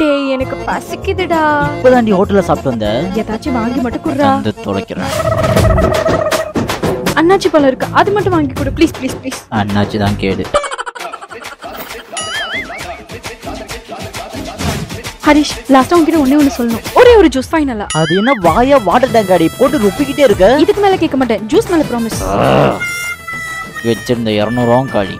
டேய் எனக்கு பசிக்குதுடா. இப்பதாண்டி ஹோட்டல்ல சாப்பிட்டு வந்த. ஏதாச்சும் வாங்கி மட்டும் குடுறா. வந்து தொலைக்கிறேன் அண்ணாச்சி பழம் இருக்கு. அது மட்டும் வாங்கி கொடு. ப்ளீஸ் ப்ளீஸ் ப்ளீஸ் அண்ணாச்சி தான் கேடு. ஹரிஷ் லாஸ்டா உங்ககிட்ட ஒண்ணே ஒண்ணு சொல்லணும். ஒரே ஒரு ஜூஸ் ஃபைனலா அது என்ன வாயா வாட்டர் டேங்க் அடி போட்டு ருப்பிக்கிட்டே இருக்க? இதுக்கு மேல கேட்க மாட்டேன். ஜூஸ் மேல ப்ராமிஸ் வச்சிருந்த இரநூறுவாவும் காலி.